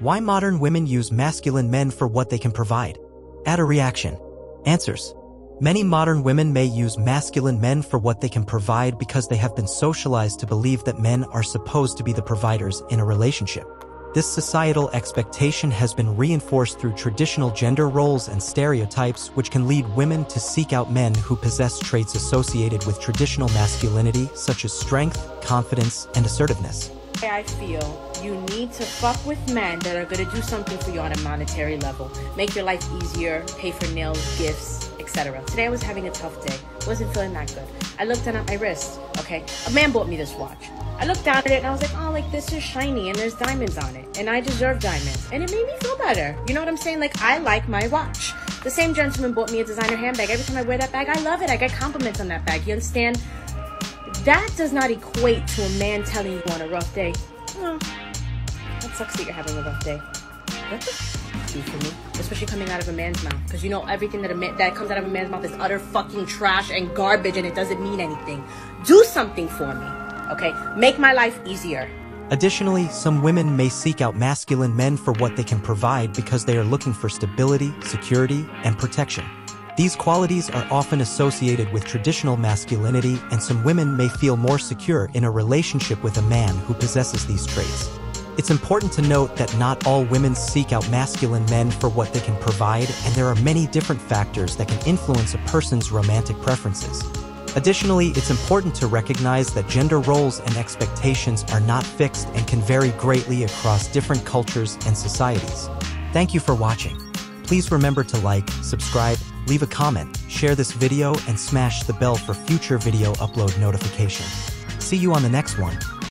Why modern women use masculine men for what they can provide? Add a reaction. Answers. Many modern women may use masculine men for what they can provide because they have been socialized to believe that men are supposed to be the providers in a relationship. This societal expectation has been reinforced through traditional gender roles and stereotypes which can lead women to seek out men who possess traits associated with traditional masculinity such as strength, confidence, and assertiveness. I feel you need to fuck with men that are gonna do something for you on a monetary level. Make your life easier, pay for nails, gifts, etc. Today I was having a tough day. Wasn't feeling that good. I looked down at my wrist. Okay, a man bought me this watch. I looked down at it and I was like, oh, like this is shiny and there's diamonds on it, and I deserve diamonds, and it made me feel better. You know what I'm saying? Like I like my watch. The same gentleman bought me a designer handbag. Every time I wear that bag, I love it. I get compliments on that bag. You understand? That does not equate to a man telling you on a rough day. Oh, that sucks that you're having a rough day. What the f- do for me? Especially coming out of a man's mouth. Because you know everything that a man that comes out of a man's mouth is utter fucking trash and garbage and it doesn't mean anything. Do something for me. Okay? Make my life easier. Additionally, some women may seek out masculine men for what they can provide because they are looking for stability, security, and protection. These qualities are often associated with traditional masculinity and some women may feel more secure in a relationship with a man who possesses these traits. It's important to note that not all women seek out masculine men for what they can provide and there are many different factors that can influence a person's romantic preferences. Additionally, it's important to recognize that gender roles and expectations are not fixed and can vary greatly across different cultures and societies. Thank you for watching. Please remember to like, subscribe, leave a comment, share this video, and smash the bell for future video upload notification. See you on the next one.